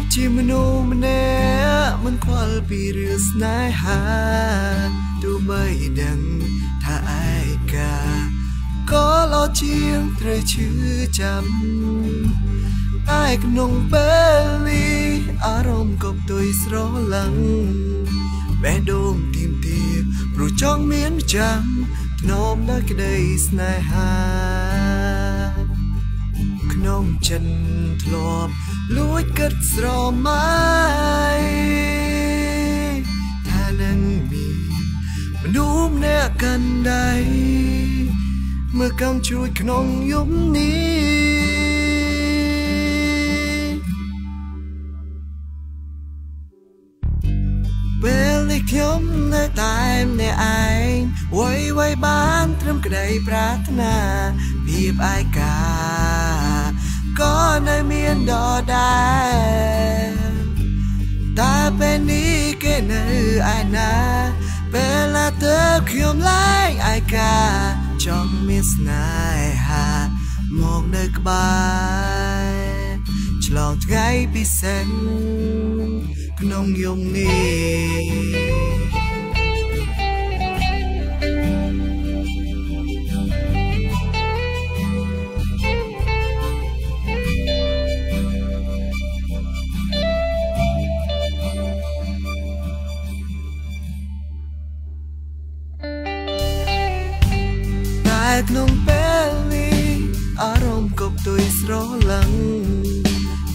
ប់ជាមនុស្សម្នាក់មិនខ្វល់ពីរឿងស្នេហាទោះបីដឹងថាឯកាក៏លោជាងត្រូវឈឺចាំតែក្នុងពេលនេះអារម្មណ៍ក៏ផ្ទុយស្រឡាំងបេះដូងទីមទាព្រោះចង់មានចាំធ្នមនៅក្តីស្នេហា ក្នុងចិនធ្លាប់លួចគិតស្រមៃថានឹងមានមនុស្សម្នាក់កាន់ដៃមើលកំជួយក្នុងយប់នេះពេលនេះខ្ញុំនៅតែម្នាក់ឯងវ័យវ័យបានត្រឹមក្តីប្រាថ្នាភាពឯកាក៏នៅមាន ដដែលតែពេលនេះគេនៅឯណាពេលណាទៅខ្ញុំឡើងឯកាចង់មានស្នេហាមកនៅក្បែរឆ្លងថ្ងៃពិសេសក្នុងយំនេះ ក្នុងពេលនេះអារម្មណ៍ក៏ផ្ទុយស្រឡាំង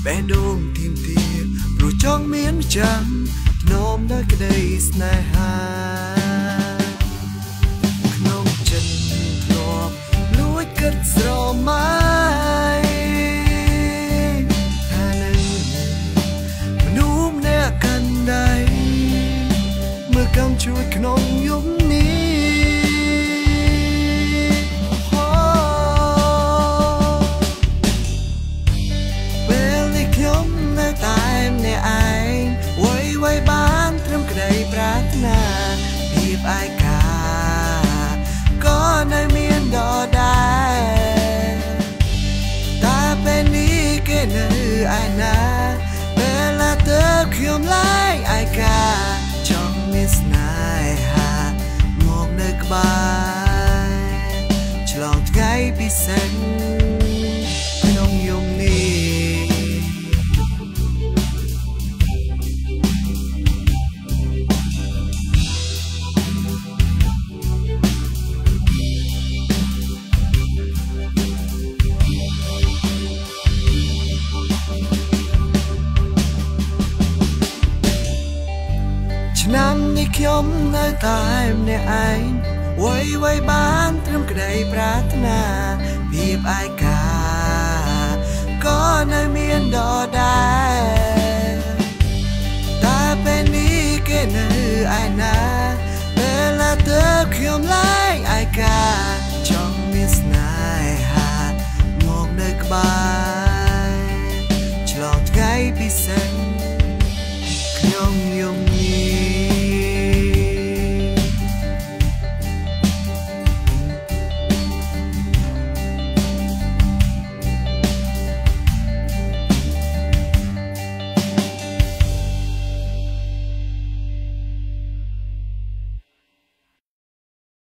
បេះដូងទីមទាព្រោះចង់មានចាំធ្នមដល់ក្តីស្នេហាក្នុងចិត្តធ្លាប់លួចគិតស្រមៃថានឹងមនុស្សម្នាក់កាន់ដៃមើលកំជួយក្នុងយប់ ឯណាពេលណាទៅខ្ញុំឡើងឯកាចង់មានស្នេហាមកនៅក្បែរឆ្លងថ្ងៃពិសេស ឆ្នាំនេះខ្ញុំនៅតែម្នាក់ឯងវ័យវ័យបានត្រឹមក្តីប្រាថ្នាភាពឯកាក៏នៅមានដដែលតែពេលនេះគេនៅឯណាពេលណាទៅខ្ញុំឡើ